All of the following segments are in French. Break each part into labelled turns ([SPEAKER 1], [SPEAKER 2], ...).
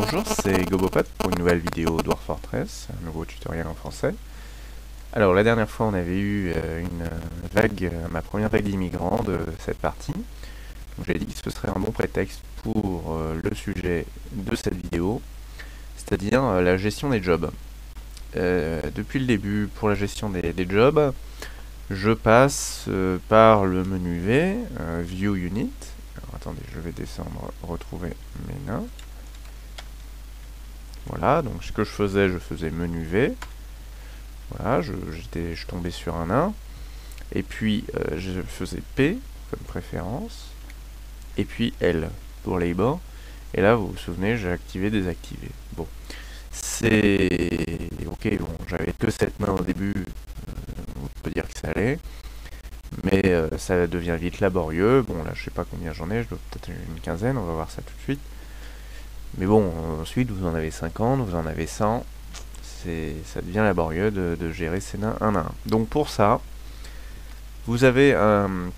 [SPEAKER 1] Bonjour, c'est Gobopat pour une nouvelle vidéo Dwarf Fortress, un nouveau tutoriel en français. Alors la dernière fois on avait eu euh, une vague, euh, ma première vague d'immigrants de cette partie. J'ai dit que ce serait un bon prétexte pour euh, le sujet de cette vidéo, c'est-à-dire la gestion des jobs. depuis le début, pour la gestion des, jobs, je passe par le menu V, View Unit. Alors attendez, je vais descendre, retrouver mes nains. Voilà, donc ce que je faisais, je faisais menu V. Voilà, je, je tombais sur un 1. Et puis, euh, je faisais P comme préférence. Et puis L pour labor. Et là, vous vous souvenez, j'ai activé, désactivé. Bon, c'est... Ok, bon, j'avais que cette main au début, euh, on peut dire que ça allait. Mais euh, ça devient vite laborieux. Bon, là, je sais pas combien j'en ai, je dois peut-être une quinzaine, on va voir ça tout de suite. Mais bon, ensuite, vous en avez 50, vous en avez 100. Ça devient laborieux de, gérer ces nains un à un. Donc pour ça, vous avez un,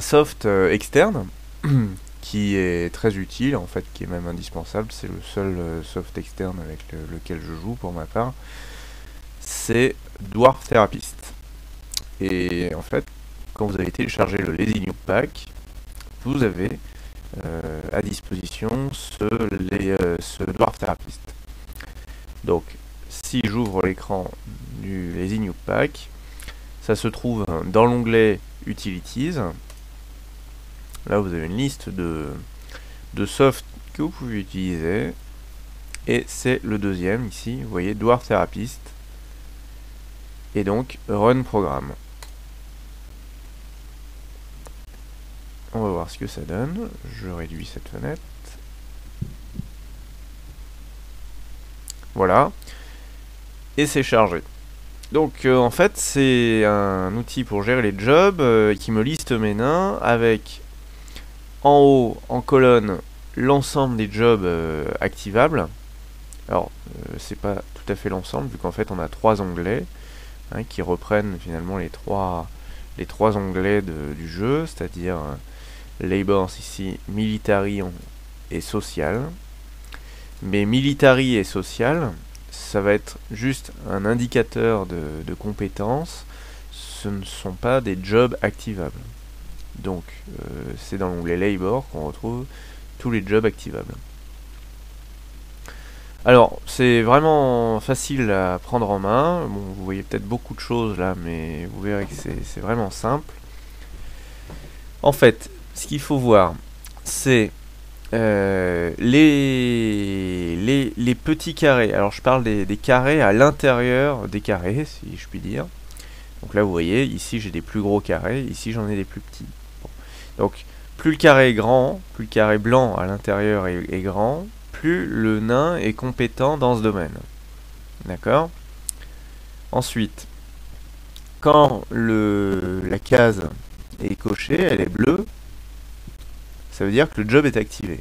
[SPEAKER 1] soft euh, externe qui est très utile, en fait, qui est même indispensable. C'est le seul euh, soft externe avec lequel je joue pour ma part. C'est Dwarf Therapist. Et en fait, quand vous avez téléchargé le Lazy New Pack, vous avez à disposition ce, les, euh, Dwarf Therapist. Donc, si j'ouvre l'écran du Lazy Pack, ça se trouve dans l'onglet Utilities. Là, vous avez une liste de, de soft que vous pouvez utiliser. Et c'est le deuxième ici, vous voyez, Dwarf Therapist. Et donc, Run Programme. On va voir ce que ça donne. Je réduis cette fenêtre. Voilà. Et c'est chargé. Donc euh, en fait c'est un outil pour gérer les jobs euh, qui me liste mes nains avec en haut en colonne l'ensemble des jobs euh, activables. Alors c'est pas tout à fait l'ensemble vu qu'en fait on a trois onglets hein, qui reprennent finalement les trois les trois onglets du jeu, c'est-à-dire labors ici, military et social. Mais military et social, ça va être juste un indicateur de, compétences, ce ne sont pas des jobs activables. Donc euh, c'est dans l'onglet labor qu'on retrouve tous les jobs activables. Alors, c'est vraiment facile à prendre en main. Bon, vous voyez peut-être beaucoup de choses là, mais vous verrez que c'est vraiment simple. En fait, ce qu'il faut voir, c'est euh, les, petits carrés. Alors je parle des, carrés à l'intérieur des carrés, si je puis dire. Donc là vous voyez, ici j'ai des plus gros carrés, ici j'en ai des plus petits. Donc plus le carré est grand, plus le carré blanc à l'intérieur est, est, grand, plus le nain est compétent dans ce domaine. D'accord? Ensuite, quand le, la case est cochée, elle est bleue, ça veut dire que le job est activé.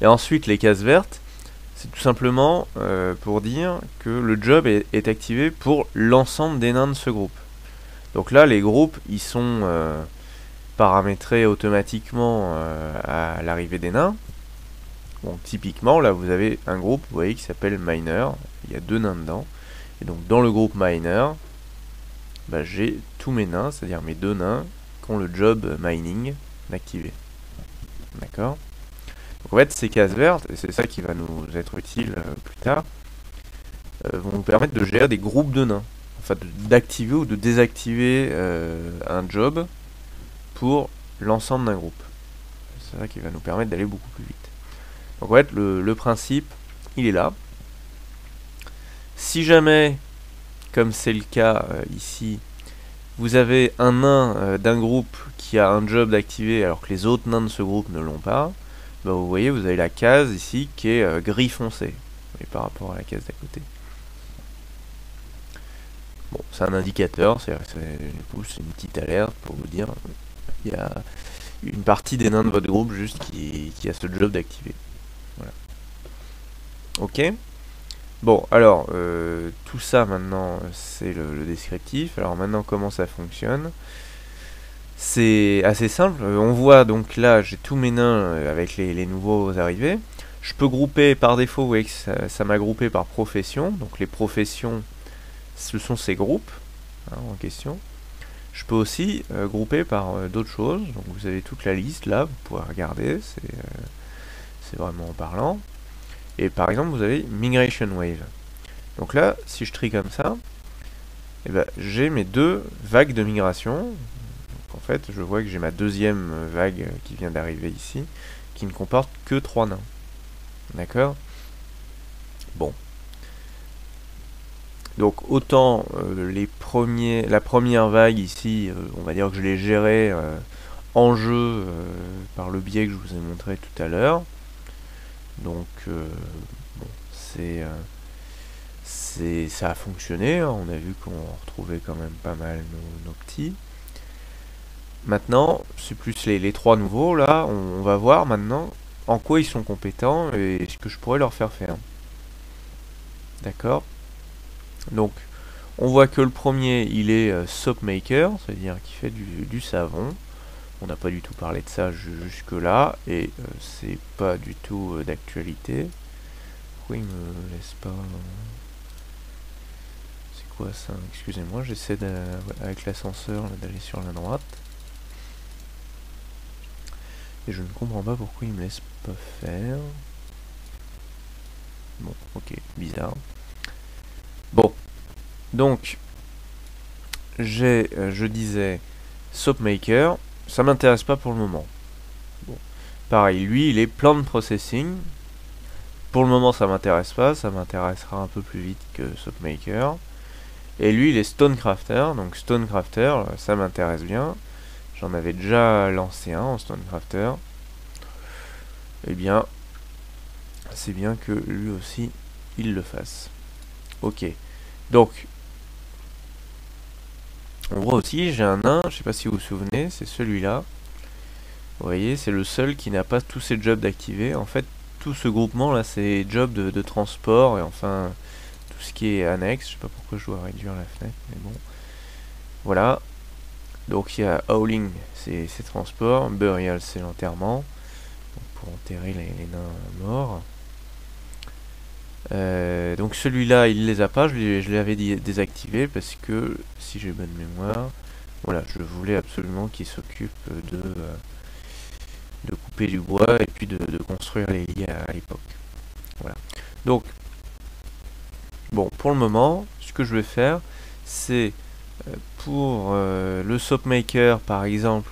[SPEAKER 1] Et ensuite, les cases vertes, c'est tout simplement euh, pour dire que le job est, activé pour l'ensemble des nains de ce groupe. Donc là, les groupes, ils sont euh, paramétrés automatiquement euh, à l'arrivée des nains. Bon, typiquement, là, vous avez un groupe, vous voyez, qui s'appelle Miner. Il y a deux nains dedans. Et donc, dans le groupe Miner, bah, j'ai tous mes nains, c'est-à-dire mes deux nains, le job mining activé. D'accord? Donc en fait, ces cases vertes, et c'est ça qui va nous être utile euh, plus tard, euh, vont nous permettre de gérer des groupes de nains. Enfin, d'activer ou de désactiver euh, un job pour l'ensemble d'un groupe. C'est ça qui va nous permettre d'aller beaucoup plus vite. Donc en fait, le principe, il est là. Si jamais, comme c'est le cas ici, vous avez un nain euh, d'un groupe qui a un job d'activer alors que les autres nains de ce groupe ne l'ont pas, bah, vous voyez, vous avez la case ici qui est euh, gris foncé par rapport à la case d'à côté. Bon, c'est un indicateur, c'est une petite alerte pour vous dire il y a une partie des nains de votre groupe juste qui, qui a ce job d'activer. Voilà. Ok Bon, alors, euh, tout ça maintenant, c'est le, descriptif. Alors maintenant, comment ça fonctionne? C'est assez simple. On voit donc là, j'ai tous mes nains avec les, nouveaux arrivés. Je peux grouper par défaut, vous voyez que ça m'a groupé par profession. Donc les professions, ce sont ces groupes hein, en question. Je peux aussi euh, grouper par euh, d'autres choses. Donc vous avez toute la liste là, vous pouvez regarder, c'est euh, vraiment parlant. Et par exemple, vous avez Migration Wave. Donc là, si je trie comme ça, eh ben, j'ai mes deux vagues de migration. En fait, je vois que j'ai ma deuxième vague qui vient d'arriver ici, qui ne comporte que trois nains. D'accord? Bon. Donc autant euh, les premiers, la première vague ici, euh, on va dire que je l'ai gérée euh, en jeu par le biais que je vous ai montré tout à l'heure. Donc bon, c'est ça a fonctionné, hein. on a vu qu'on retrouvait quand même pas mal nos, petits. Maintenant, c'est plus les, trois nouveaux, là, on, va voir maintenant en quoi ils sont compétents et ce que je pourrais leur faire faire. D'accord? Donc, on voit que le premier, il est euh, soap maker, c'est-à-dire qu'il fait du, savon. On n'a pas du tout parlé de ça jusque là, et euh, c'est pas du tout euh, d'actualité. Pourquoi il me laisse pas... C'est quoi ça? Excusez-moi, j'essaie avec l'ascenseur d'aller sur la droite. Et je ne comprends pas pourquoi il me laisse pas faire. Bon, ok, bizarre. Bon, donc, j'ai, euh, je disais, Soapmaker, ça m'intéresse pas pour le moment. Bon, pareil, lui, il est Plant Processing. Pour le moment, ça m'intéresse pas, ça m'intéressera un peu plus vite que Soapmaker. Et lui, il est Stonecrafter, donc Stonecrafter, ça m'intéresse bien. J'en avais déjà lancé un en Stonecrafter. Eh bien, c'est bien que lui aussi, il le fasse. Ok. Donc, on voit aussi, j'ai un nain, je sais pas si vous vous souvenez, c'est celui-là. Vous voyez, c'est le seul qui n'a pas tous ses jobs d'activer. En fait, tout ce groupement là, c'est jobs de, transport et enfin tout ce qui est annexe. Je sais pas pourquoi je dois réduire la fenêtre, mais bon. Voilà. Donc il y a Howling, c'est transport, Burial, c'est l'enterrement, pour enterrer les, nains morts. Euh, donc celui-là, il les a pas, je l'avais désactivé parce que, si j'ai bonne mémoire, voilà, je voulais absolument qu'il s'occupe de, euh, de couper du bois et puis de, construire les lits à, l'époque. Voilà. Donc, bon, pour le moment, ce que je vais faire, c'est euh, pour le soapmaker par exemple,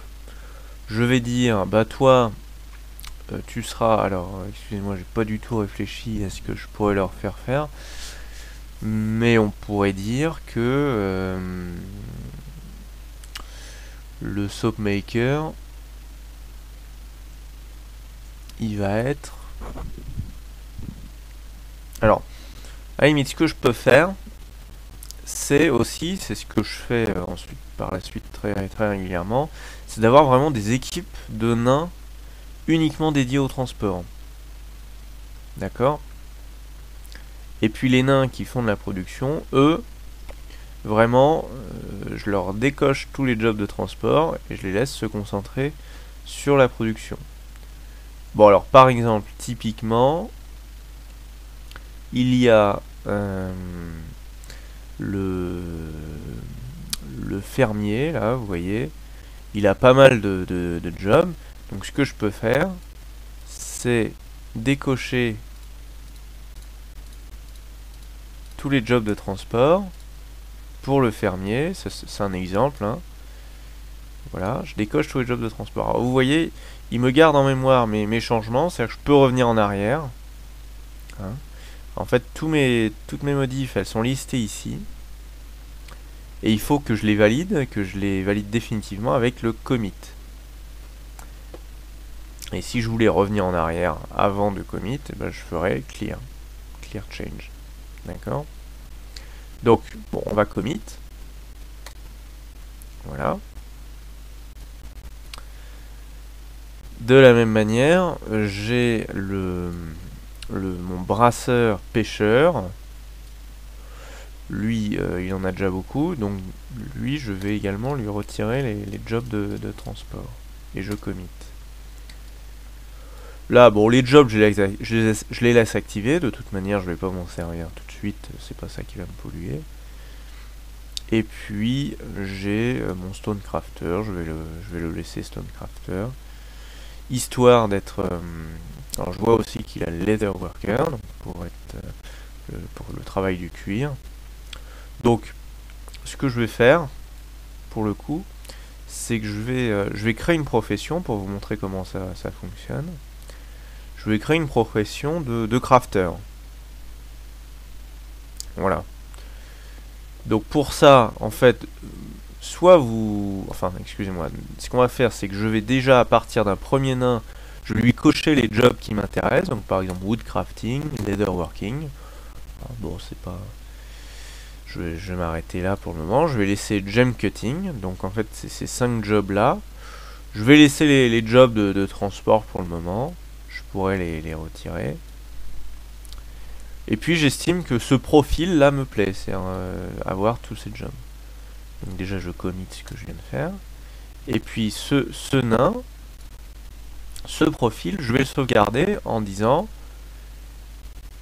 [SPEAKER 1] je vais dire, bah toi, euh, tu seras, alors excusez-moi, j'ai pas du tout réfléchi à ce que je pourrais leur faire faire, mais on pourrait dire que le soapmaker, il va être... Alors, à la limite, ce que je peux faire, c'est aussi, c'est ce que je fais euh, ensuite par la suite très, très régulièrement, c'est d'avoir vraiment des équipes de nains uniquement dédiées au transport. D'accord? Et puis les nains qui font de la production, eux, vraiment, euh, je leur décoche tous les jobs de transport et je les laisse se concentrer sur la production. Bon alors par exemple, typiquement, il y a... Euh, le, fermier, là, vous voyez, il a pas mal de, jobs. Donc ce que je peux faire, c'est décocher tous les jobs de transport pour le fermier. C'est un exemple. Hein. Voilà, je décoche tous les jobs de transport. Alors, vous voyez, il me garde en mémoire mes, mes changements, c'est-à-dire que je peux revenir en arrière. Hein. En fait, toutes mes modifs, elles sont listées ici. Et il faut que je les valide, que je les valide définitivement avec le commit. Et si je voulais revenir en arrière avant de commit, eh ben je ferais clear. Clear change. D'accord? Donc, bon, on va commit. Voilà. De la même manière, j'ai le, mon brasseur pêcheur Lui, euh, il en a déjà beaucoup, donc lui, je vais également lui retirer les, jobs de, transport. Et je commit. Là, bon, les jobs, je les, laisse activer. De toute manière, je vais pas m'en servir tout de suite. C'est pas ça qui va me polluer. Et puis, j'ai euh, mon Stone Crafter. Je vais, le, je vais le laisser Stone Crafter. Histoire d'être... Euh, alors, je vois aussi qu'il a Leather Worker, pour, être, pour le travail du cuir. Donc, ce que je vais faire, pour le coup, c'est que euh, je vais créer une profession pour vous montrer comment ça, fonctionne. Je vais créer une profession de, crafter. Voilà. Donc pour ça, en fait, soit vous... Enfin, excusez-moi. Ce qu'on va faire, c'est que je vais déjà, à partir d'un premier nain, je vais lui cocher les jobs qui m'intéressent. Donc par exemple, woodcrafting, leatherworking. Ah, bon, c'est pas je vais, m'arrêter là pour le moment. Je vais laisser gem cutting. Donc en fait, c'est ces 5 jobs là. Je vais laisser les, jobs de, transport pour le moment. Pourrais les, retirer. Et puis j'estime que ce profil là me plaît, c'est euh, avoir tous ces jobs. Donc déjà je commit ce que je viens de faire. Et puis ce, ce nain, ce profil, je vais le sauvegarder en disant,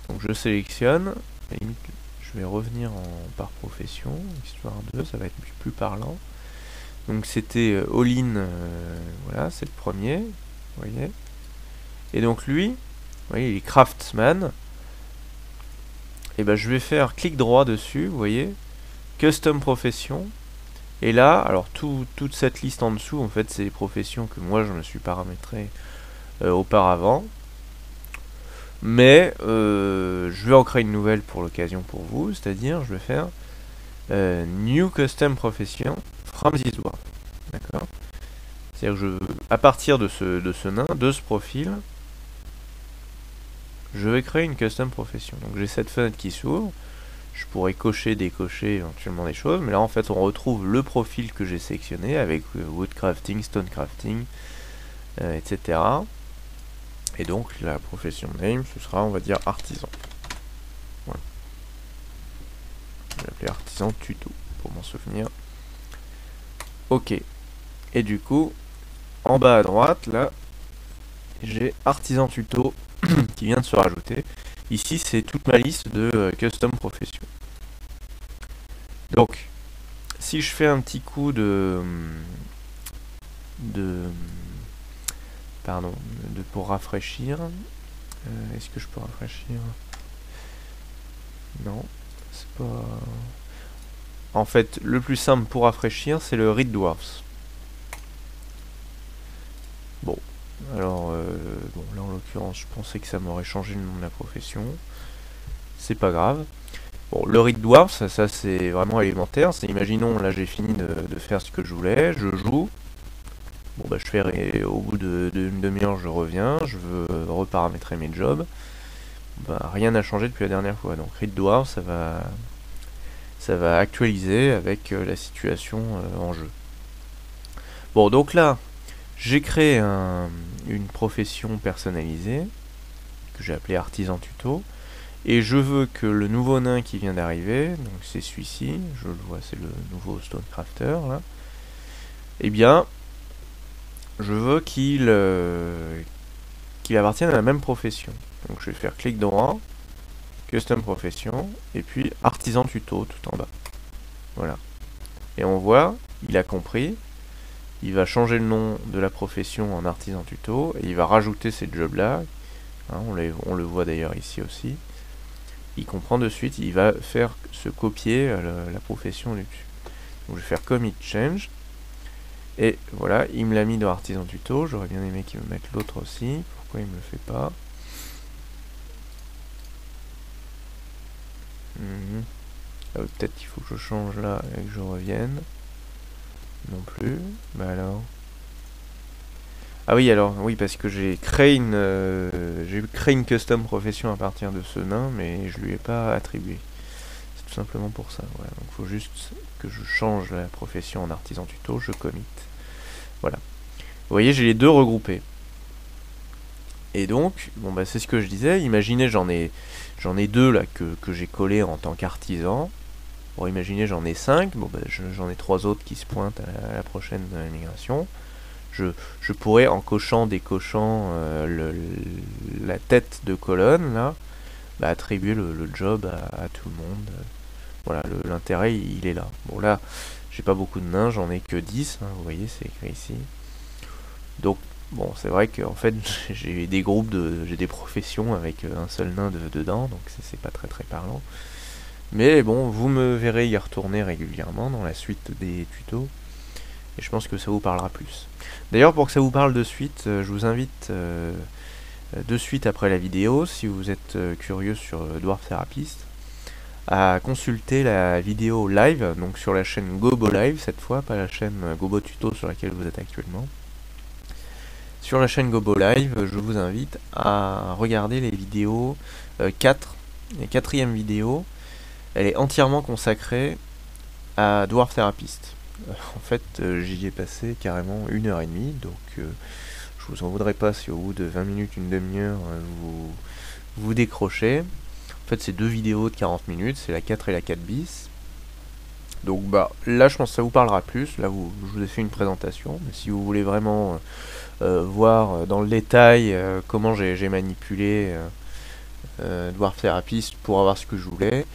[SPEAKER 1] donc je sélectionne, je vais revenir en, par profession, histoire de, ça va être plus parlant. Donc c'était euh, All-in, euh, voilà, c'est le premier, vous voyez. Et donc lui, vous voyez, il est Craftsman. Et ben je vais faire clic droit dessus, vous voyez, Custom Profession. Et là, alors toute cette liste en dessous, en fait, c'est les professions que moi je me suis paramétré euh, auparavant. Mais euh, je vais en créer une nouvelle pour l'occasion pour vous, c'est-à-dire je vais faire euh, New Custom Profession from this. D'accord? C'est-à-dire que je, à partir de ce, de ce nain, de ce profil, je vais créer une Custom Profession. Donc j'ai cette fenêtre qui s'ouvre, je pourrais cocher, décocher éventuellement des choses, mais là en fait on retrouve le profil que j'ai sélectionné avec euh, Woodcrafting, Stonecrafting, etc. Et donc la profession name, ce sera, on va dire, artisan. Voilà. Je vais l'appeler artisan tuto, pour m'en souvenir. Ok. Et du coup, en bas à droite, là, j'ai artisan tuto qui vient de se rajouter. Ici, c'est toute ma liste de euh, custom profession. Donc, si je fais un petit coup de... de pardon, de, pour rafraîchir. Euh, est-ce que je peux rafraîchir? Non, c'est pas... En fait, le plus simple pour rafraîchir, c'est le Read Dwarfs. Bon, alors, euh, bon, là en l'occurrence, je pensais que ça m'aurait changé le nom de la profession. C'est pas grave. Bon, le Read Dwarfs, ça, c'est vraiment élémentaire. C'est, imaginons, là j'ai fini de faire ce que je voulais, je joue, Bon bah je fais au bout d'une demi-heure je reviens, je veux reparamétrer mes jobs. Bah, rien n'a changé depuis la dernière fois. Donc Read Dwarf ça va ça va actualiser avec euh, la situation euh, en jeu. Bon donc là j'ai créé une profession personnalisée que j'ai appelée artisan tuto et je veux que le nouveau nain qui vient d'arriver, donc c'est celui-ci, je le vois c'est le nouveau Stonecrafter là, eh bien je veux qu'il euh, qu'il appartienne à la même profession. Donc je vais faire clic droit, custom profession, et puis artisan tuto tout en bas. Voilà. Et on voit, il a compris, il va changer le nom de la profession en artisan tuto, et il va rajouter ces jobs là, hein, on, le voit d'ailleurs ici aussi. Il comprend de suite, il va faire se copier la, la profession dessus. Donc je vais faire commit change, et voilà, il me l'a mis dans Artisan Tuto. J'aurais bien aimé qu'il me mette l'autre aussi. Pourquoi il me le fait pas? Mhm. ah, Peut-être qu'il faut que je change là et que je revienne. Non plus. Bah alors. Ah oui, alors, oui, parce que j'ai créé une euh, j'ai créé une custom profession à partir de ce nain, mais je lui ai pas attribué. C'est tout simplement pour ça. Voilà, donc faut juste que je change la profession en artisan tuto, je commit. Voilà. Vous voyez, j'ai les deux regroupés. Et donc, bon bah c'est ce que je disais, imaginez j'en ai j'en ai deux là que, j'ai collé en tant qu'artisan. Bon, imaginez, j'en ai 5, bon, bah, j'en ai trois autres qui se pointent à la, prochaine migration. Je, je, pourrais, en cochant, décochant euh, la tête de colonne, là, bah, attribuer le, job à, tout le monde. Voilà, l'intérêt, il est là. Bon, là, j'ai pas beaucoup de nains, j'en ai que 10, hein, vous voyez, c'est écrit ici. Donc, bon, c'est vrai qu'en fait, j'ai des groupes, de, j'ai des professions avec un seul nain dedans, donc c'est pas très très parlant. Mais bon, vous me verrez y retourner régulièrement dans la suite des tutos. Et je pense que ça vous parlera plus. D'ailleurs, pour que ça vous parle de suite, euh, je vous invite euh, de suite après la vidéo, si vous êtes euh, curieux sur Dwarf Therapist, à consulter la vidéo live, donc sur la chaîne Gobo Live cette fois, pas la chaîne Gobo Tuto sur laquelle vous êtes actuellement. Sur la chaîne Gobo Live, je vous invite à regarder les vidéos 4, les quatrième vidéo, elle est entièrement consacrée à Dwarf Therapist. Euh, en fait, euh, j'y ai passé carrément une heure et demie, donc euh, je vous en voudrais pas si au bout de 20 minutes, une demi-heure, vous vous décrochez. En fait, c'est deux vidéos de 40 minutes, c'est la 4 et la 4 bis. Donc bah là, je pense que ça vous parlera plus. Là, vous, je vous ai fait une présentation, mais si vous voulez vraiment voir dans le détail comment j'ai manipulé Dwarf Therapist pour avoir ce que je voulais,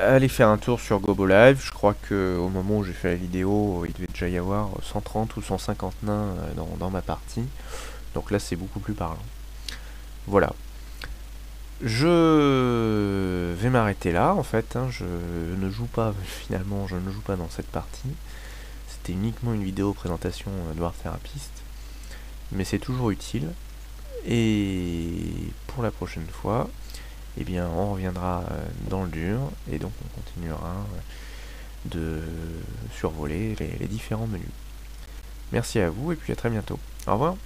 [SPEAKER 1] allez faire un tour sur Gobo Live. Je crois que au moment où j'ai fait la vidéo, il devait déjà y avoir 130 ou 150 nains euh, dans, ma partie. Donc là, c'est beaucoup plus parlant. Voilà. Je vais m'arrêter là, en fait. Hein. Je ne joue pas, finalement, je ne joue pas dans cette partie. C'était uniquement une vidéo présentation euh, de War Therapist. Mais c'est toujours utile. Et pour la prochaine fois, eh on reviendra euh, dans le dur et donc on continuera euh, de survoler les, les différents menus. Merci à vous et puis à très bientôt. Au revoir